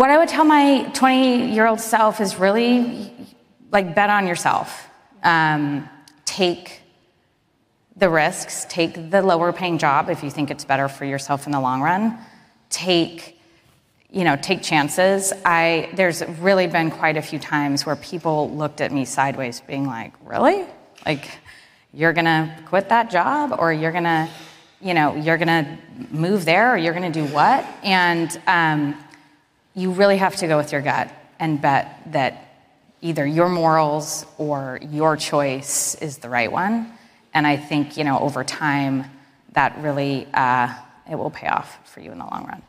what I would tell my 20 year old self is really like bet on yourself. Um, take the risks, take the lower paying job if you think it's better for yourself in the long run. Take you know, take chances. I there's really been quite a few times where people looked at me sideways being like, "Really? Like you're going to quit that job or you're going to, you know, you're going to move there or you're going to do what?" And um, you really have to go with your gut and bet that either your morals or your choice is the right one. And I think, you know, over time, that really uh, it will pay off for you in the long run.